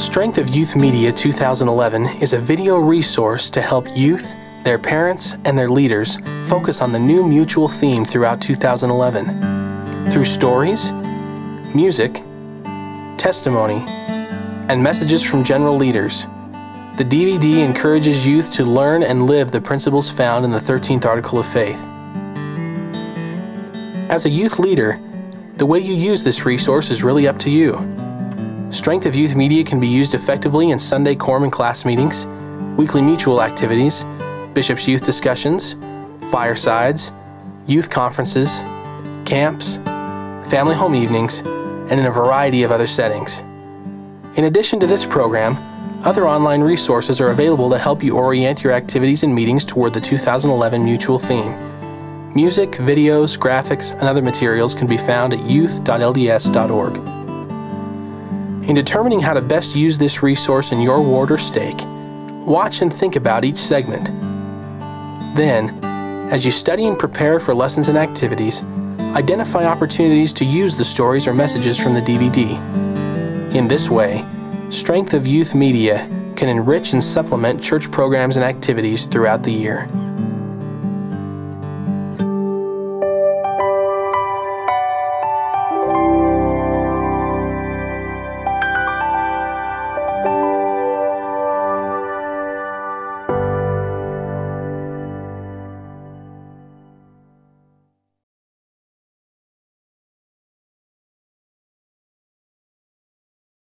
Strength of Youth Media 2011 is a video resource to help youth, their parents, and their leaders focus on the new mutual theme throughout 2011. Through stories, music, testimony, and messages from general leaders, the DVD encourages youth to learn and live the principles found in the 13th Article of Faith. As a youth leader, the way you use this resource is really up to you. Strength of Youth Media can be used effectively in Sunday and class meetings, weekly mutual activities, Bishop's Youth discussions, firesides, youth conferences, camps, family home evenings, and in a variety of other settings. In addition to this program, other online resources are available to help you orient your activities and meetings toward the 2011 mutual theme. Music, videos, graphics, and other materials can be found at youth.lds.org. In determining how to best use this resource in your ward or stake, watch and think about each segment. Then, as you study and prepare for lessons and activities, identify opportunities to use the stories or messages from the DVD. In this way, Strength of Youth Media can enrich and supplement church programs and activities throughout the year.